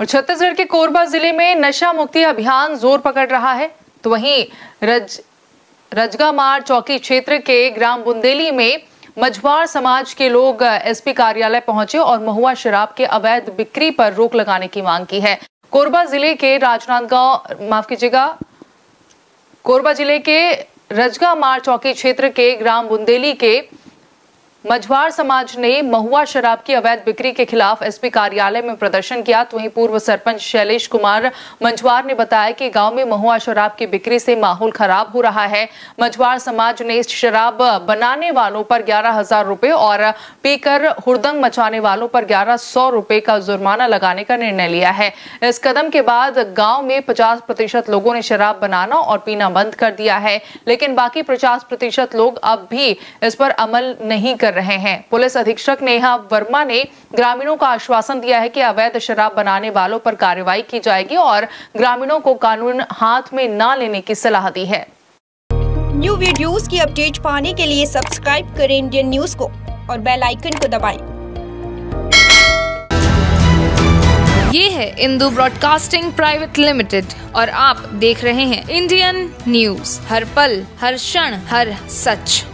और छत्तीसगढ़ के कोरबा ज़िले में नशा मुक्ति अभियान ज़ोर पकड़ रहा है। तो वहीं रज रजगामार चौकी क्षेत्र के ग्राम बुंदेली में मझवार समाज के लोग एसपी कार्यालय पहुँचे और महुआ शराब के अवैध बिक्री पर रोक लगाने की मांग की है। कोरबा ज़िले के राजनांदगांव, माफ़ कीजिएगा, कोरबा ज़िले के रजगा मार चौकी क्षेत्र के ग्राम बुंदेली के मझवार समाज ने महुआ शराब की अवैध बिक्री के खिलाफ एसपी कार्यालय में प्रदर्शन किया। तो वहीं पूर्व सरपंच शैलेश कुमार मंझवार ने बताया कि गाँव में महुआ शराब की बिक्री से माहौल खराब हो रहा है। मझवार समाज ने शराब बनाने वालों पर ग्यारह हज़ार रुपए और पीकर हुड़दंग मचाने वालों पर ग्यारह सौ रुपए का जुर्माना लगाने का निर्णय लिया है। इस कदम के बाद गाँव में पचास प्रतिशत लोगों ने शराब बनाना और पीना बंद कर दिया है। लेकिन बाकी पचास प्रतिशत लोग अब भी इस पर अमल नहीं कर रहे हैं। पुलिस अधीक्षक नेहा वर्मा ने ग्रामीणों का आश्वासन दिया है कि अवैध शराब बनाने वालों पर कार्रवाई की जाएगी और ग्रामीणों को कानून हाथ में न लेने की सलाह दी है। न्यू वीडियोस की अपडेट पाने के लिए सब्सक्राइब करें इंडियन न्यूज़ को और बेल आइकन को दबाएँ। ये है इंदू ब्रॉडकास्टिंग प्राइवेट लिमिटेड और आप देख रहे हैं इंडियन न्यूज़। हर पल हर क्षण हर सच।